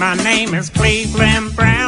My name is Cleveland Brown.